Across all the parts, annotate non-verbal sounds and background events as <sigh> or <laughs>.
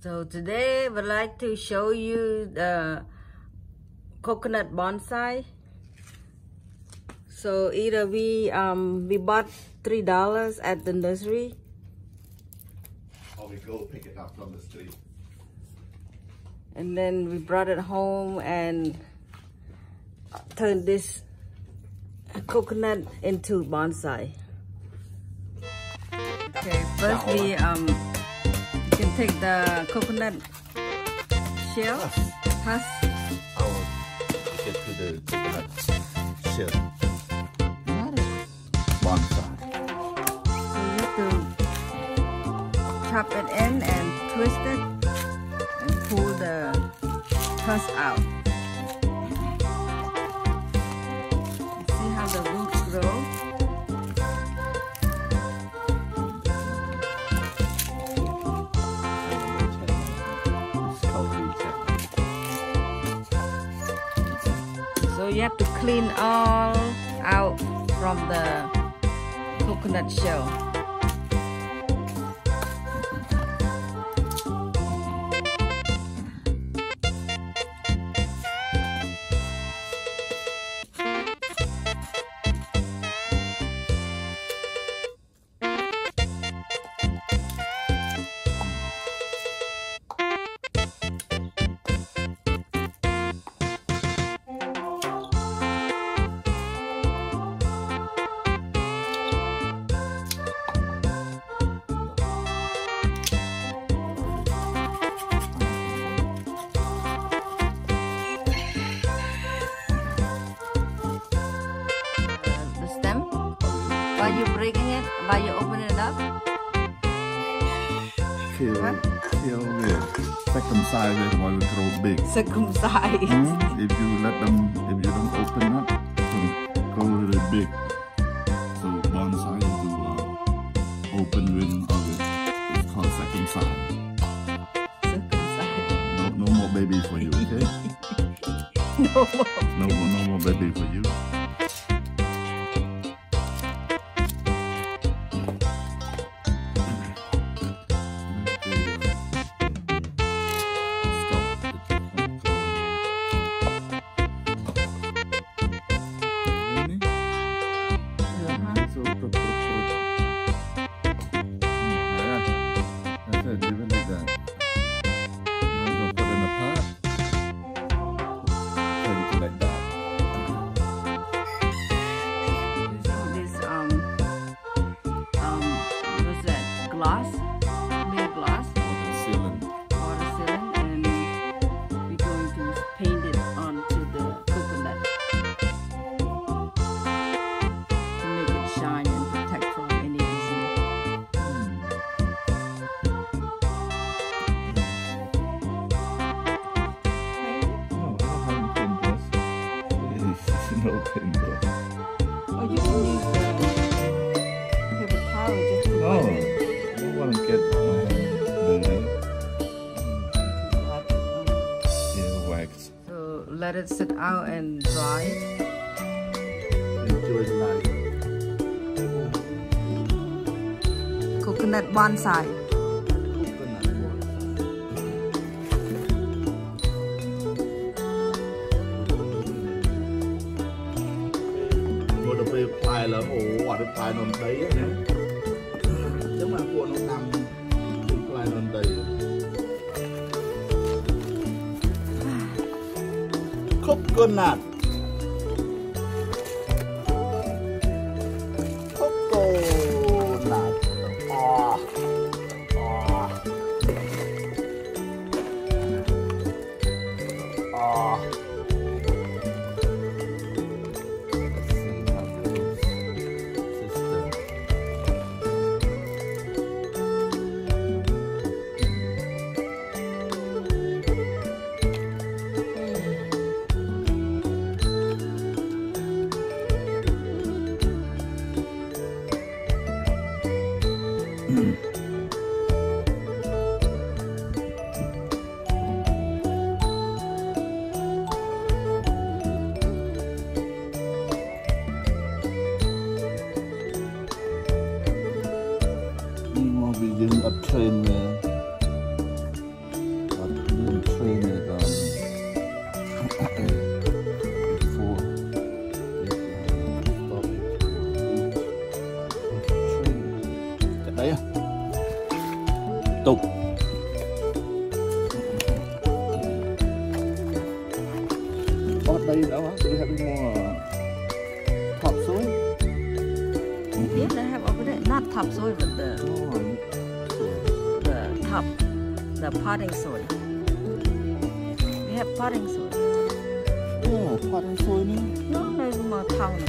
So today I would like to show you the coconut bonsai. So either we um we bought three dollars at the nursery. Or we go pick it up from the street. And then we brought it home and turned this coconut into bonsai. Okay, first we um take the coconut shell, husk, I'll get to the coconut shell bonsai. So you have to chop it in and twist it and pull the husk out. You have to clean all out from the coconut shell. While opening it up. Kill, kill the second side is why we grow big. Circumcised. Hmm? If you let them, if you don't open up, it'll go really big. So bonsai is the uh, open wing of it. It's called second side. Circumcised. No, no more baby for you, okay? <laughs> No more, let it sit out and dry. Enjoy life. Coconut bonsai. Coconut bonsai. Một đợt apply là ồ, ở đợt apply nó đấy nhé. Chắc mà của nó nằm apply nó đấy. Coconut. 프레임에 맞는 프레임에다 đấy tục. Bắt đây đã tôi sẽ mua thọp suối biết đấy bọn cái đấy nát thọp suối vẫn được top, the potting soil. We have potting soil. Oh, potting soil? No, there's more town.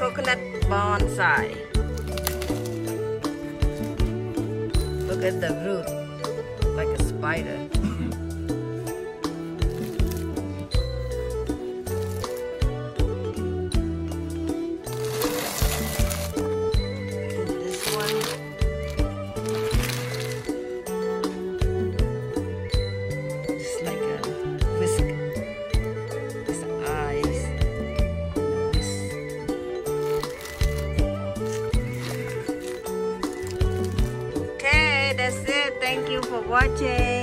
coconut bonsai. Look at the root, like a spider. for watching.